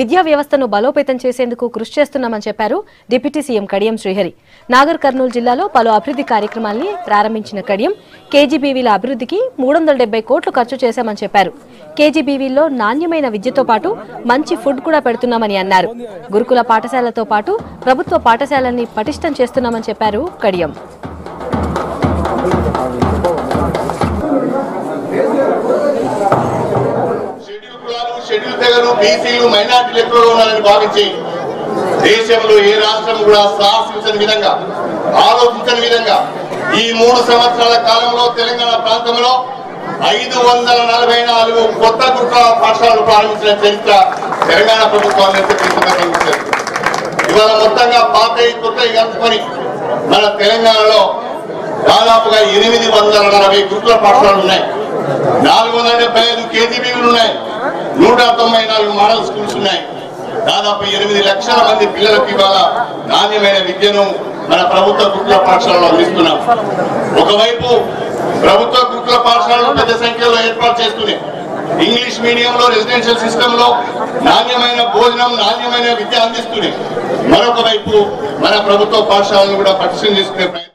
విద్యా వ్యవస్థను బలోపేతం చేసేందుకు కృషి చేస్తున్నామని చెప్పారు డిప్యూటీ సీఎం కడియం శ్రీహరి. నాగర్ కర్నూలు జిల్లాలో పలు అభివృద్ధి కార్యక్రమాల్ని ప్రారంభించిన కడియం కేజీబీవీల అభివృద్ధికి మూడు వందల కోట్లు ఖర్చు చేశామని చెప్పారు. కేజీబీవీల్లో నాణ్యమైన విద్యతో పాటు మంచి ఫుడ్ కూడా పెడుతున్నామని అన్నారు. గురుకుల పాఠశాలతో పాటు ప్రభుత్వ పాఠశాలని పటిష్టం చేస్తున్నామని చెప్పారు కడియం. షెడ్యూల్ తెగలు బీసీలు మైనార్టీలు ఎక్కువగా ఉన్నారని భావించి దేశంలో ఏ రాష్ట్రం కూడా సాహసించని విధంగా ఆలోచించని విధంగా ఈ మూడు సంవత్సరాల కాలంలో తెలంగాణ ప్రాంతంలో ఐదు వందల నలభై నాలుగు కొత్త గురుకుల పాఠశాలలు ప్రారంభించిన చరిత్ర తెలంగాణ ప్రభుత్వాన్ని తీసుకుంటారు ఇవాళ మొత్తంగా పాత కొత్త కలుపుకొని మన తెలంగాణలో దాదాపుగా ఎనిమిది వందల నలభై గురుకుల పాఠశాలలు ఉన్నాయి. నాలుగు వందల డెబ్బై ఐదు కేజీబీలు ఉన్నాయి. నూట తొంభై నాలుగు మోడల్ స్కూల్స్ ఉన్నాయి. దాదాపు ఎనిమిది లక్షల మంది పిల్లలకు ఇవాళ నాణ్యమైన విద్యను మన ప్రభుత్వ గురుకుల పాఠశాలలో అందిస్తున్నాం. ఒకవైపు ప్రభుత్వ గురుకుల పాఠశాలను పెద్ద సంఖ్యలో ఏర్పాటు చేస్తున్నాయి. ఇంగ్లీష్ మీడియంలో రెసిడెన్షియల్ సిస్టమ్లో నాణ్యమైన భోజనం నాణ్యమైన విద్య అందిస్తున్నాయి. మరొక వైపు మన ప్రభుత్వ పాఠశాలను కూడా పటిష్టం ప్రయత్నం